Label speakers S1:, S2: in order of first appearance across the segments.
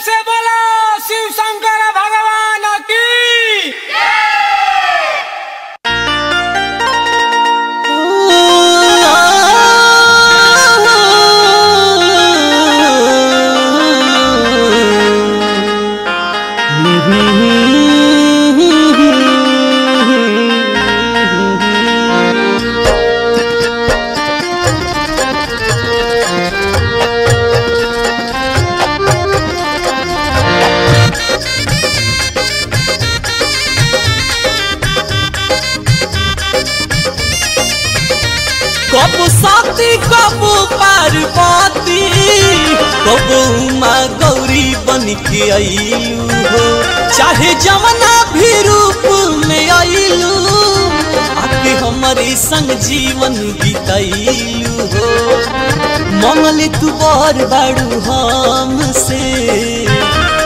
S1: से
S2: कब सती कब पार्वती? कब उमा गौरी बन के हो? चाहे जमना भी रूप में अइलू आके हमारे संग जीवन बितैलू हो। मंगल तू बर बाड़ू हमसे,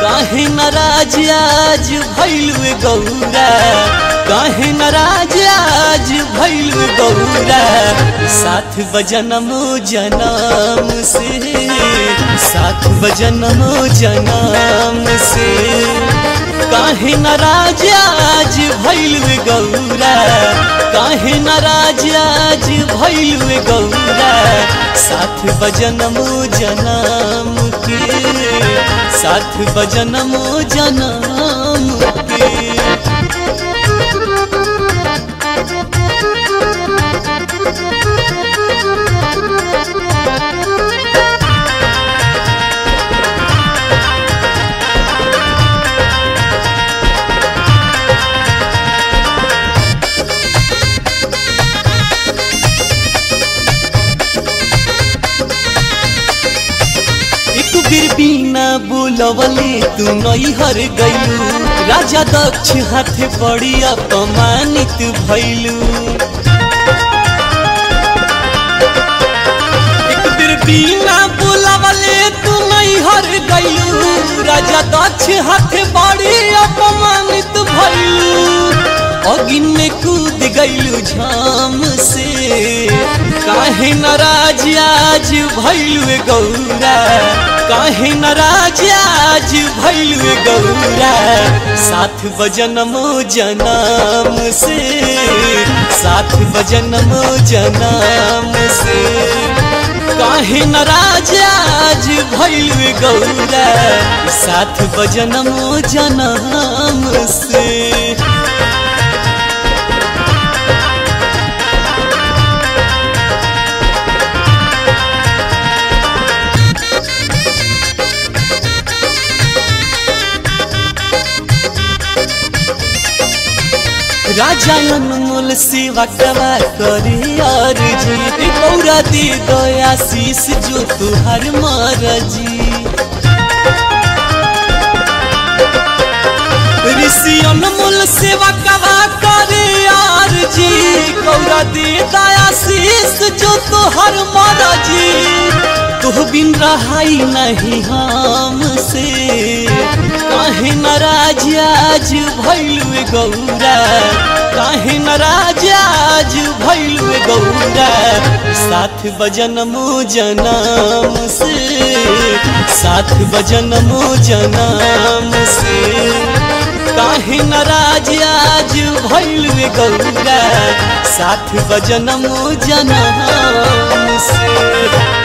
S2: काहे नाराज़ आज भैलू गौरा? काहे नाराज़ आज भैलू गौरा? साथ बजनम जनम से, साथ बजनम जनम से। काहे नाराज़ आज भैलू गौरा, काहे नाराज़ आज भैलू गौरा। साथ बजनम जनम के, साथ बजनम जनम बेर बिना बुलवले तू नैहर गइलू। राजा दक्ष हाथे बड़ी अपमानित बेर बिना बुलवले तू नैहर गइलू। राजा दक्ष हाथे बड़ी अपमानित भइलू। अगिन में कूद गइलू झाम से। काहे नाराज़ आज भइलू गौरा? काहे नाराज़ आज भइलू गौरा? साथ बजनमो जनम से, साथ बजनमो जनम से। काहे नाराज़ आज भइलू गौरा? साथ बजनमो जनम से। राजा अनमोल सेवा कवा करे और जी। गौरा दे दया शीस जो तुहार महाराजी ऋषि अनमोल सेवा कवा करे और जी। गौरा दे दया शीस जो तुहार महाराजी तुह बिन रहाई नहीं हमसे काहे नाराज़ आज भैलू गौरा? काहे नाराज़ आज भैलू गौरा? साथ बजनमो जनम से, साथ बजनमो जनम से। काहे नाराज़ आज भैलू गौरा? साथ बजनमो जनम से।